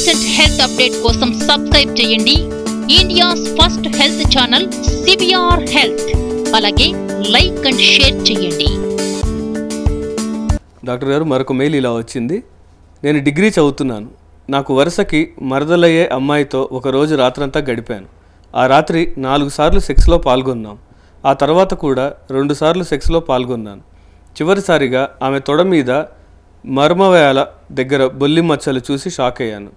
Latest health update కోసం subscribe చేయండి. India's first health channel CBR health అలాగే like and share చేయండి. Doctor గారు మరొక మెయిల్ ఇలా వచ్చింది. నేను డిగ్రీ చదువుతున్నాను. నాకు వరుసకి మరదలయ్యే అమ్మాయితో ఒక రోజు రాత్రంతా గడిపాను. ఆ రాత్రి నాలుగు సార్లు సెక్స్లో పాల్గొన్నాం. ఆ తర్వాత కూడా రెండు సార్లు సెక్స్లో పాల్గొన్నాను. చివరిసారిగా ఆమె తొడ మీద మర్మవేళ దగ్గర బొల్లి మచ్చలు చూసి షాక్ అయ్యాను.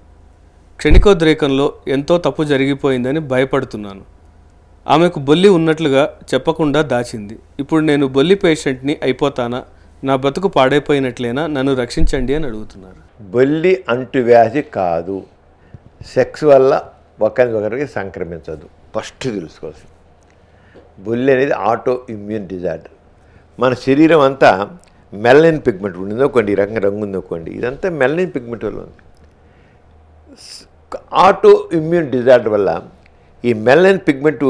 క్షణికోద్రేకంలో ఎంతో తప్పు జరిగిపోయిందని భయపడుతున్నాను. ఆమెకు బొల్లి ఉన్నట్లుగా చెప్పకుండా దాచింది. ఇప్పుడు నేను బొల్లి పేషెంట్ని అయిపోతానా? నా బతుకు పాడైపోయినట్లేనా? నన్ను రక్షించండి అని అడుగుతున్నారు. బొల్లి అంటువ్యాధి కాదు. సెక్స్ వల్ల ఒకరికొకరికి సంక్రమించదు. ఫస్ట్ తెలుసుకోవాల్సింది. బొల్లి అనేది ఆటో ఇమ్యూన్ డిజార్డర్ మన శరీరం అంతా మెలనిన్ పిగ్మెంట్ ఉంది అనుకోండి ఈ రకంగా రంగు ఉంది ఇదంతా మెలనిన్ పిగ్మెంట్ వల్ల ఉంది. ఆటో ఇమ్యూన్ డిజార్డర్ వల్ల ఈ మెలనిన్ పిగ్మెంట్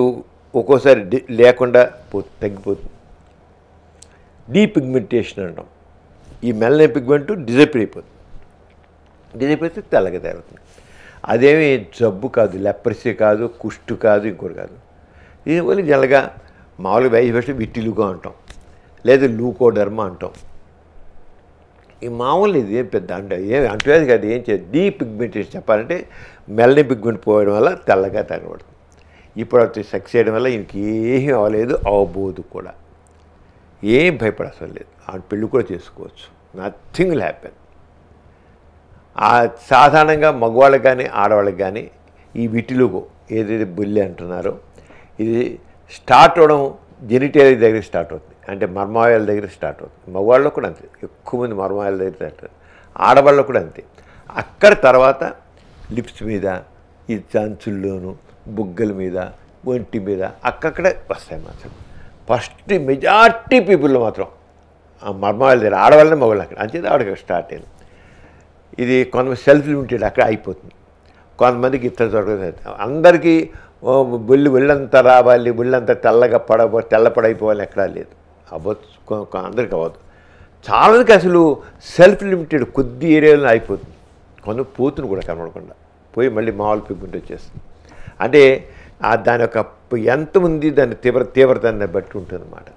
ఒక్కోసారి లేకుండా పో తగ్గిపోతుంది. డీపిగ్మెంటేషన్ అంటాం ఈ మెల్లని పిగ్మెంట్ డిజపేర్ అయిపోతుంది. డిజపేర్ అయితే తెల్లగా తయారవుతుంది. అదేమి జబ్బు కాదు లెప్రసీ కాదు కుష్టు కాదు ఇంకోటి కాదు. ఇది వల్ల జనరల్గా మామూలుగా వైద్య భాషలో విట్టిలుగా అంటాం. లేదా లూకోడర్మ అంటాం. ఈ మామూలు ఇది ఏం పెద్ద అంటే ఏమి అంటువ్యాధి కాదు ఏం చేయదు. డీ పిగ్మెంటేషన్ చెప్పాలంటే మెల్లని పిగ్మెంట్ పోవడం వల్ల తెల్లగా తగబడుతుంది ఇప్పుడు వచ్చి సెక్స్ చేయడం వల్ల ఇంక ఏమీ అవ్వలేదు అవ్వబోదు కూడా. ఏం భయపడాల్సిన లేదు. ఆ పెళ్ళి కూడా చేసుకోవచ్చు. నథింగ్ హ్యాపెన్ ఆ సాధారణంగా మగవాళ్ళకి కానీ ఆడవాళ్ళకి కానీ ఈ విటిలుగో ఏదైతే బుల్లి అంటున్నారో ఇది స్టార్ట్ అవడం జెనిటేరియా దగ్గర స్టార్ట్ అవుతుంది. అంటే మర్మాయాల దగ్గర స్టార్ట్ అవుతుంది. మగవాళ్ళలో కూడా అంతే. ఎక్కువ మంది మర్మాయాల దగ్గర స్టార్ట్ ఆడవాళ్ళు ఆడవాళ్ళలో కూడా అంతే. అక్కడ తర్వాత లిప్స్ మీద ఈ చంచుల్లోను బుగ్గల మీద ఒంటి మీద అక్కడక్కడే వస్తాయి మాత్రం. ఫస్ట్ మెజార్టీ పీపుల్లో మాత్రం ఆ మర్మాయాల దగ్గర ఆడవాళ్ళని మగవాళ్ళు అక్కడ. అంతే ఆవిడకి స్టార్ట్ అయింది ఇది కొంతమంది సెల్ఫ్ లిమిటెడ్ అక్కడ అయిపోతుంది. కొంతమందికి ఇతర దొరకదు. అందరికీ ఓ బొల్లి ఒళ్ళంతా రావాలి ఒళ్ళంతా తెల్లగా పడబో తెల్లపడైపోవాలి ఎక్కడా లేదు. అవ్వచ్చు అందరికి అవ్వదు. చాలాకి అసలు సెల్ఫ్ లిమిటెడ్ కొద్ది ఏరియాలో అయిపోతుంది. కొంత పోతును కూడా కనబడకుండా. పోయి మళ్ళీ మామూలు పిగ్మెంట్ వచ్చేస్తుంది అంటే దాని యొక్క ఎంత ఉంది దాని తీవ్ర తీవ్రతని బట్టి ఉంటుంది అన్నమాట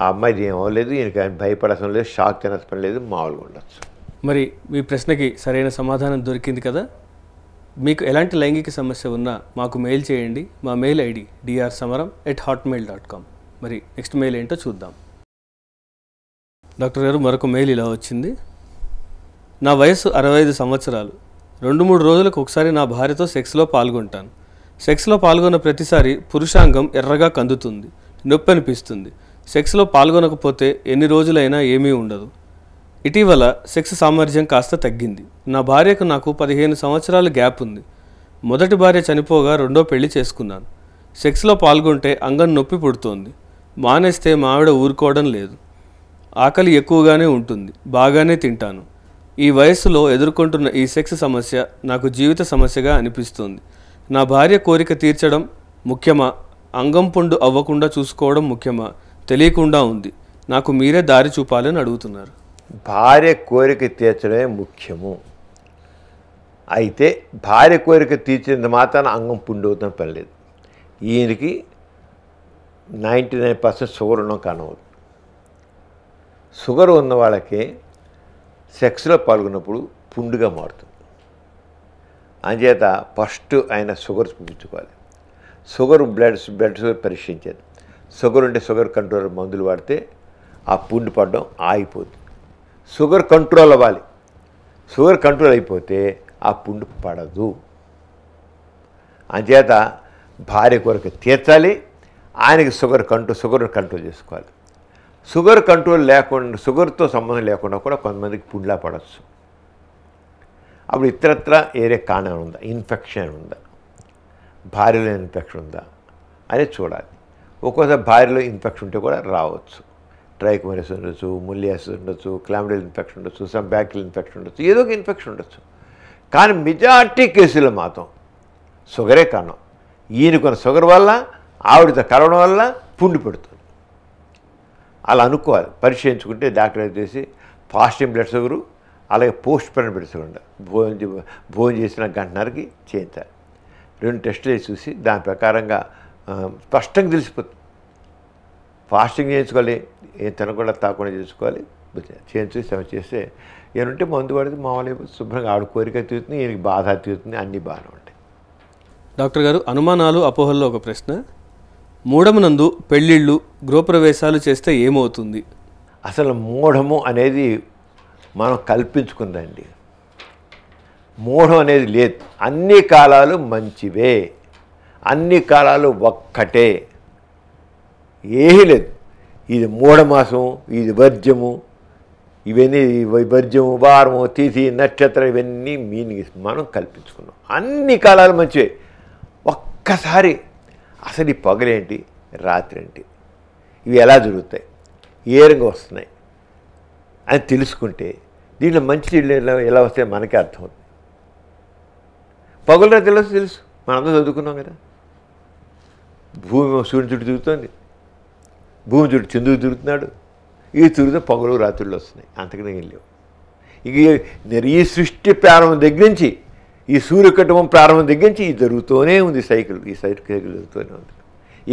ఆ అమ్మాయిది ఏం అవ్వలేదు ఈయనకి భయపడాల్సిన లేదు షాక్ తినసం లేదు మామూలుగా ఉండొచ్చు. మరి మీ ప్రశ్నకి సరైన సమాధానం దొరికింది కదా? మీకు ఎలాంటి లైంగిక సమస్య ఉన్నా మాకు మెయిల్ చేయండి. మా mail ID DR Samaram at Hotmail dot com మరి నెక్స్ట్ మెయిల్ ఏంటో చూద్దాం. డాక్టర్ గారు మరొక మెయిల్ ఇలా వచ్చింది. నా వయసు అరవై ఐదు సంవత్సరాలు. రెండు మూడు రోజులకు ఒకసారి నా భార్యతో సెక్స్లో పాల్గొంటాను. సెక్స్లో పాల్గొన్న ప్రతిసారి పురుషాంగం ఎర్రగా కందుతుంది నొప్పి అనిపిస్తుంది. సెక్స్లో పాల్గొనకపోతే ఎన్ని రోజులైనా ఏమీ ఉండదు. ఇటీవల సెక్స్ సామర్థ్యం కాస్త తగ్గింది. నా భార్యకు నాకు పదిహేను సంవత్సరాల గ్యాప్ ఉంది. మొదటి భార్య చనిపోగా రెండో పెళ్ళి చేసుకున్నాను. సెక్స్లో పాల్గొంటే అంగం నొప్పి పుడుతోంది. మానేస్తే మావిడ ఊరుకోవడం లేదు. ఆకలి ఎక్కువగానే ఉంటుంది. బాగానే తింటాను. ఈ వయస్సులో ఎదుర్కొంటున్న ఈ సెక్స్ సమస్య నాకు జీవిత సమస్యగా అనిపిస్తుంది. నా భార్య కోరిక తీర్చడం ముఖ్యమా? అంగం పొండు అవ్వకుండా చూసుకోవడం ముఖ్యమా? తెలియకుండా ఉంది. నాకు మీరే దారి చూపాలని అడుగుతున్నారు. భార్య కోరిక తీర్చడమే ముఖ్యము. అయితే భార్య కోరిక తీర్చినంత మాత్రాన అంగం పుండు పని లేదు. ఈయనకి నైంటీ నైన్ పర్సెంట్ షుగర్ ఉండడం కానవద్దు షుగర్ ఉన్న వాళ్ళకి సెక్స్లో పాల్గొన్నప్పుడు పుండుగా మారుతుంది. అంచేత ఫస్ట్ ఆయన షుగర్ చూపించుకోవాలి. షుగర్ బ్లడ్ బ్లడ్ షుగర్ పరీక్షించాలి షుగర్ ఉంటే షుగర్ కంట్రోల్ మందులు వాడితే ఆ పుండు పడడం ఆగిపోతుంది. షుగర్ కంట్రోల్ అవ్వాలి. షుగర్ కంట్రోల్ అయిపోతే ఆ పుండు పడదు. అంచేత భార్య కొరకు తీర్చాలి. ఆయనకి షుగర్ కంట్రోల్ షుగర్ కంట్రోల్ చేసుకోవాలి. షుగర్ కంట్రోల్ లేకుండా షుగర్తో సంబంధం లేకుండా కూడా కొంతమందికి పుండ్లా పడవచ్చు అప్పుడు ఇతరత్ర ఏరే కారణం ఉందా? ఇన్ఫెక్షన్ ఉందా? భార్యలో ఇన్ఫెక్షన్ ఉందా? అని చూడాలి. ఒక్కోసారి భార్యలో ఇన్ఫెక్షన్ ఉంటే కూడా రావచ్చు. ట్రైకోమరస్ ఉండొచ్చు ముల్లియాస్ ఉండొచ్చు క్లామిడల్ ఇన్ఫెక్షన్ ఉండొచ్చు సమ్ బ్యాక్టీరియల్ ఇన్ఫెక్షన్ ఉండొచ్చు ఏదో ఒక ఇన్ఫెక్షన్ ఉండొచ్చు. కానీ మెజార్టీ కేసులు మాత్రం షుగరే కారణం. ఈయనకున్న షుగర్ వల్ల ఆవిడతో కలవడం వల్ల పుండు పెడుతుంది. అలా అనుకోవాలి. పరిశీలించుకుంటే డాక్టర్ చేసి ఫాస్టింగ్ బ్లడ్ షుగరు అలాగే పోస్ట్ పని పెట్టకుండా భోజనం చే- భోజనం చేసిన గంటన్నరకి చేయించాలి. రెండు టెస్టులు చూసి దాని ప్రకారంగా స్పష్టంగా తెలిసిపోతుంది. ఫాస్టింగ్ చేయించుకోవాలి ఏం తినకుండా తాకుండా చేసుకోవాలి. చేయించి శ్రమ చేస్తే ఏమంటే మందు పడితే మామూలుగా శుభ్రంగా ఆడు కోరిక తీరుతుంది ఈయనకి బాధ తీరుతుంది అన్నీ బాగానే ఉంటాయి. డాక్టర్ గారు అనుమానాలు అపోహల్లో ఒక ప్రశ్న. మూఢమునందు పెళ్ళిళ్ళు గృహప్రవేశాలు చేస్తే ఏమవుతుంది? అసలు మూఢము అనేది మనం కల్పించుకుందండి. మూఢం అనేది లేదు. అన్ని కాలాలు మంచివే. అన్ని కాలాలు ఒక్కటే. ఏమీ లేదు. ఇది మూఢమాసం ఇది వర్జ్యము ఇవన్నీ ఇవి వర్జ్యము వారము తీసి నక్షత్రం ఇవన్నీ మీనింగ్ మనం కల్పించుకున్నాం. అన్ని కాలాలు మంచివే ఒక్కసారి అసలు ఈ పగలేంటి రాత్రి ఏంటి ఇవి ఎలా జరుగుతాయి ఏ రంగా వస్తున్నాయి అని తెలుసుకుంటే దీంట్లో మంచి చెడులు ఎలా వస్తే మనకే అర్థమవుతుంది. పగులు రాత్రి తెలుసు? మనందరూ చదువుకున్నాం కదా. భూమి సూర్యుని చుట్టూ తిరుగుతోంది. భూమి చుట్టూ చంద్రుడు తిరుగుతున్నాడు. ఈ తిరుగుతూ పొగలు రాత్రులు వస్తున్నాయి. అంతకనే లేవు. ఇక ఈ- సృష్టి ప్రారంభం దగ్గర నుంచి ఈ సూర్యకటం ప్రారంభం దగ్గర నుంచి ఇది జరుగుతూనే ఉంది సైకిల్. ఈ సైకిల్ జరుగుతూనే ఉంది.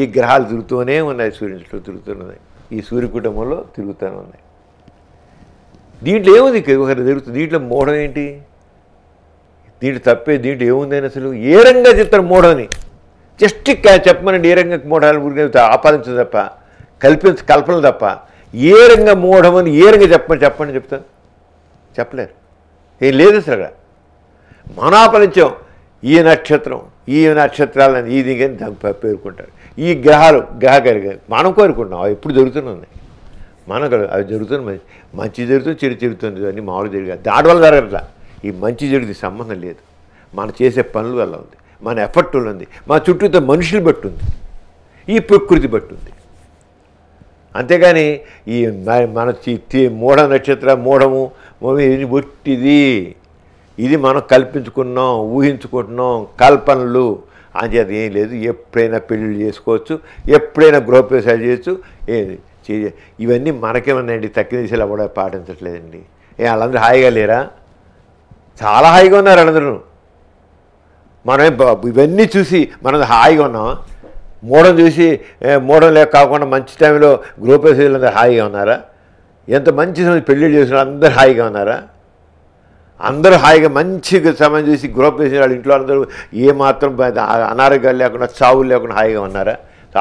ఈ గ్రహాలు తిరుగుతూనే ఉన్నాయి. సూర్యుని చుట్టూ తిరుగుతున్నాయి ఈ సూర్య కుటుంబంలో తిరుగుతూనే ఉన్నాయి. దీంట్లో ఏముంది? ఒకరు జరుగుతుంది. దీంట్లో మూఢం ఏంటి? దీంట్లో తప్పే దీంట్లో ఏముందని అసలు? ఏ రంగా చెప్తారు మూఢని జస్ట్ కా- చెప్పమనండి. ఏ రంగా మూఢాలు ఊరికే ఆపాదించదు తప్ప. కల్పించ కల్పనలు తప్ప ఏ రంగా మూఢమని ఏ రంగా చెప్పమని చెప్పండి చెప్తాను. చెప్పలేరు. ఏం లేదు అసలు అక్కడ. మనాపరిచయం ఈ నక్షత్రం ఈ నక్షత్రాలని ఈ దిగని దానికి పేర్కొంటారు. ఈ గ్రహాలు గ్రహ కలిగారు మనం కోరుకుంటాం అవి ఎప్పుడు జరుగుతున్నాయి? మనకు అవి జరుగుతుంది మంచి మంచి జరుగుతుంది చెడు జరుగుతుంది. అని మామూలు జరిగాయి దాడి వల్ల జరగట్లా ఈ మంచి జరుగుతుంది సంబంధం లేదు. మనం చేసే పనుల వల్ల ఉంది. మన ఎఫర్ట్ వల్ల ఉంది. మన చుట్టూతో మనుషులు బట్టి ఉంది. ఈ ప్రకృతి బట్టి ఉంది. అంతేగాని ఈ మన మూఢ నక్షత్ర మూఢము ఇది ఒట్టిది. ఇది మనం కల్పించుకున్నాం ఊహించుకుంటున్నాం కల్పనలు. అంచేది ఏం లేదు. ఎప్పుడైనా పెళ్ళిళ్ళు చేసుకోవచ్చు ఎప్పుడైనా గృహప్రవేశాలు చేయొచ్చు. ఏది ఇవన్నీ మనకేమన్నాయండి? తక్కిన దిశలో కూడా పాటించట్లేదండి. ఏ వాళ్ళందరూ హాయిగా లేరా? చాలా హాయిగా ఉన్నారు వాళ్ళందరూ. మనం ఇవన్నీ చూసి మనం హాయిగా ఉన్నాం మూడం చూసి మూడం లేక కాకుండా మంచి టైంలో గ్రూప్ అందరూ హాయిగా ఉన్నారా? ఎంత మంచి సమయం పెళ్ళిళ్ళు చేసిన అందరూ హాయిగా ఉన్నారా? అందరూ హాయిగా మంచిగా సమయం చూసి గ్రూప్ వేసిన వాళ్ళు ఇంట్లో అందరూ ఏ మాత్రం అనారోగ్యాలు లేకుండా చావులు లేకుండా హాయిగా ఉన్నారా?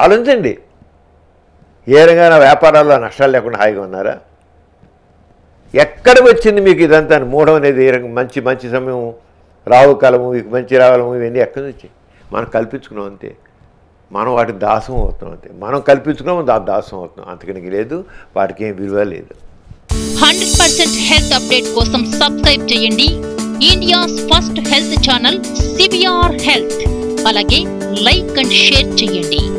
ఆలోచించండి. ఏ రకంగా వ్యాపారాల్లో నష్టాలు లేకుండా హాయిగా ఉన్నారా? ఎక్కడ వచ్చింది మీకు ఇదంతా మూఢం అనేది ఏ మంచి మంచి సమయం రావు కాలము మీకు మంచి రావాలము ఇవన్నీ ఎక్కడి నుంచి? మనం కల్పించుకున్నాం అంతే. మనం వాటి దాసం అవుతున్నాం అంతే. మనం కల్పించుకున్నాం దా దాసం అవుతున్నాం. అంతకనికి లేదు వాటికి ఏం విలువ లేదు. హండ్రెడ్ పర్సెంట్ హెల్త్ అప్డేట్ కోసం సబ్స్క్రైబ్ చేయండి. India's first health channel CBR health. అలాగే లైక్ అండ్ షేర్ చేయండి.